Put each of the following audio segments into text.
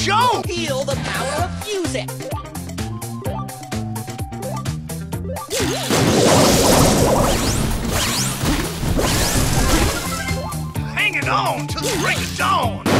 show! Feel the power of music! Hanging on to the break of dawn!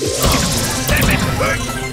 Damn it!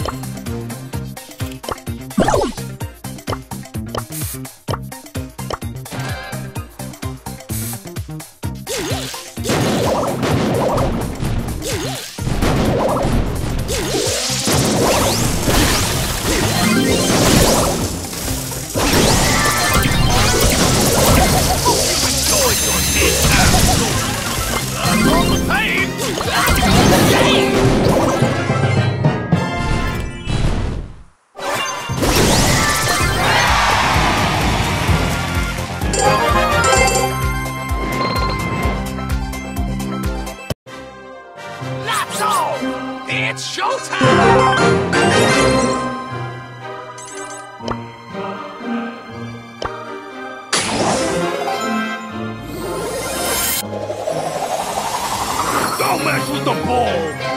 All! It's showtime! Don't mess with the ball!